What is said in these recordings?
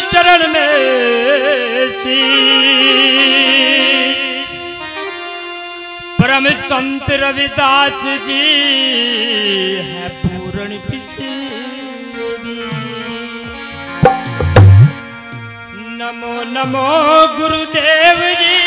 चरण में सी। परम संत रविदास जी है पूर्ण नमो नमो गुरुदेव जी।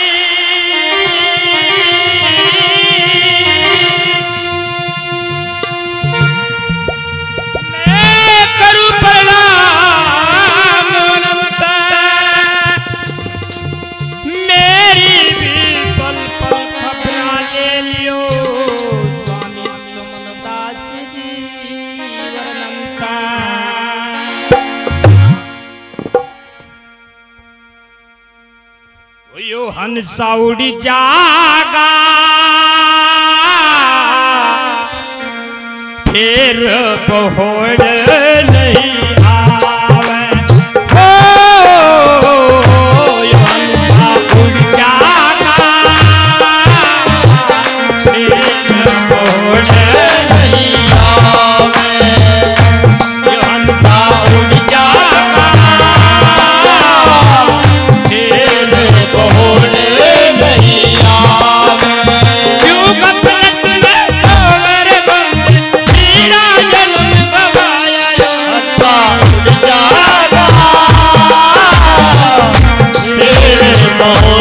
मनसा उड़ी जागा। फिर बहोड़ नहीं amor.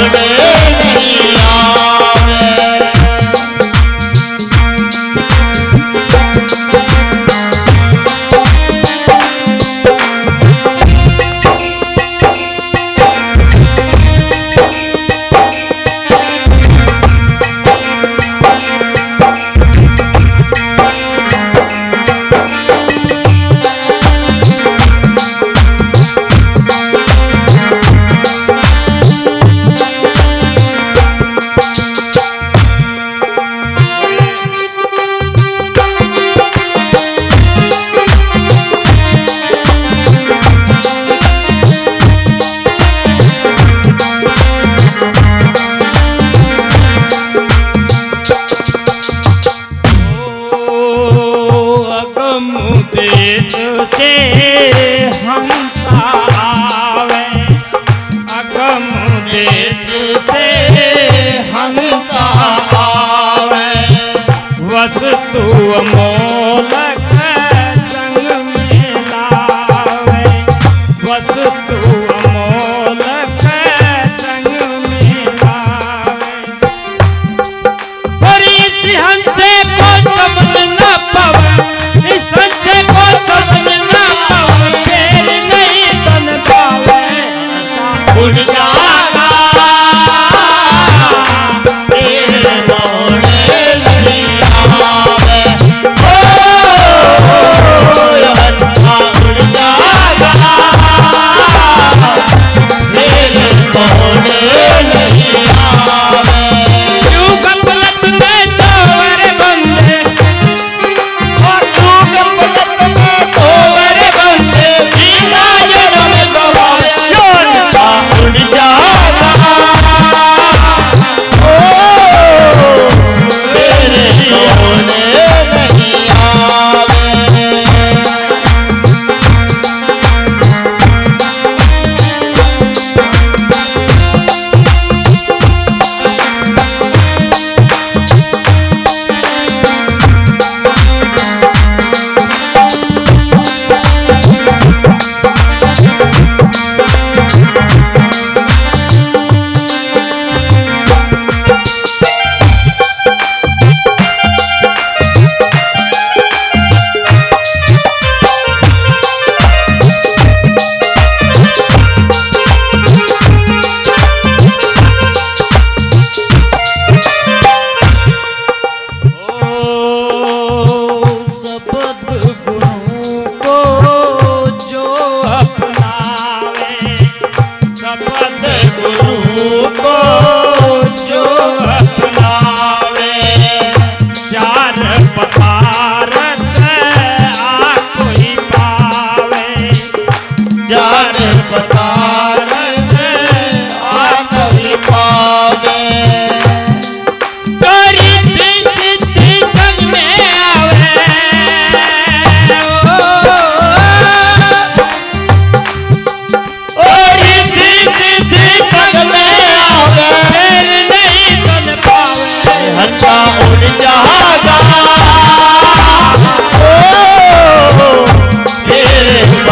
से हम पावे। से हम पावे। वस्तु मोलक संग में लावे वस्तु मोल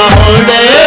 Paulo.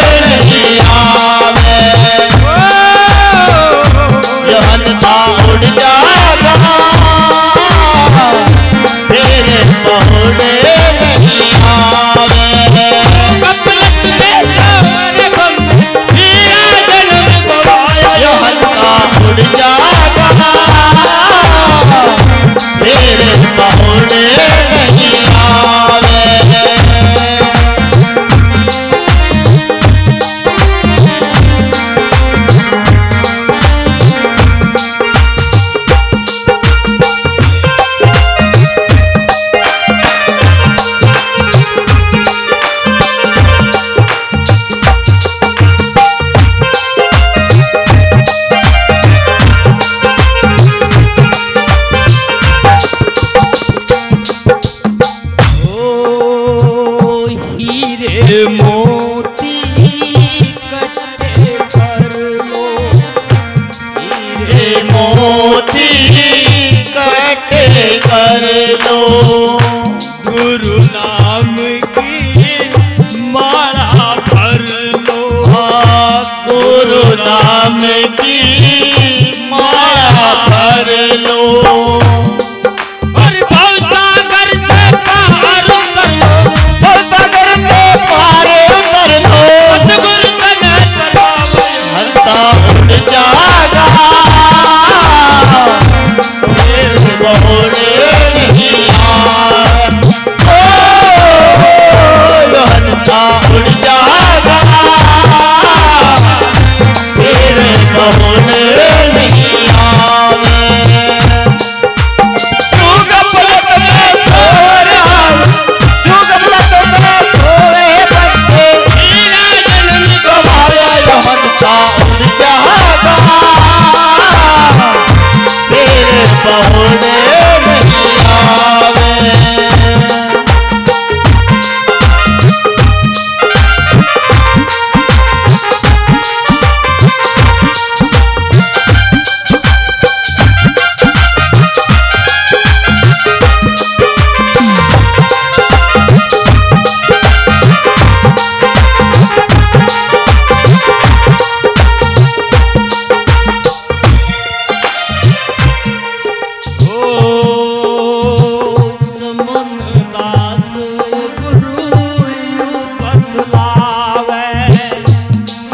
नाम की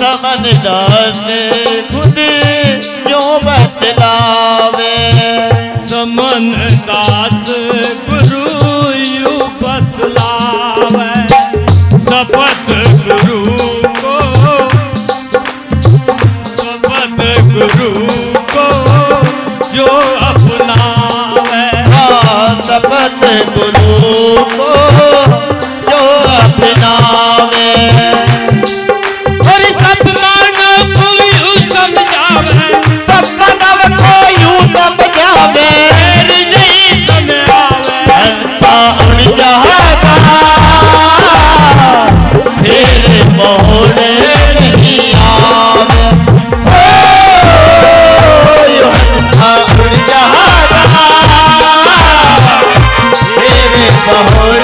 समन जाने खुद जो बतलावे। समन दास गुरु यू बतलावे। सपत गुरु को सपत गुरु को जो अपनावे। हाँ, सपत गुरु को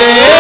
yeah.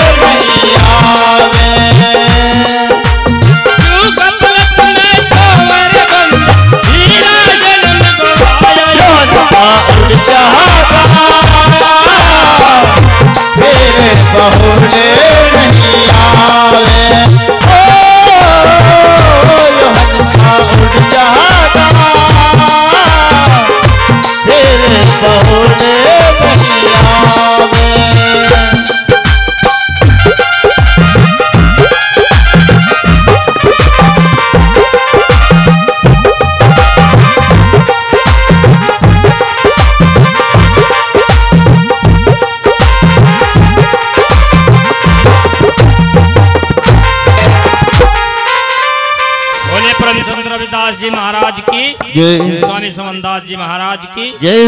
जी महाराज की जय स्वामी सुमनदास जी महाराज की। जय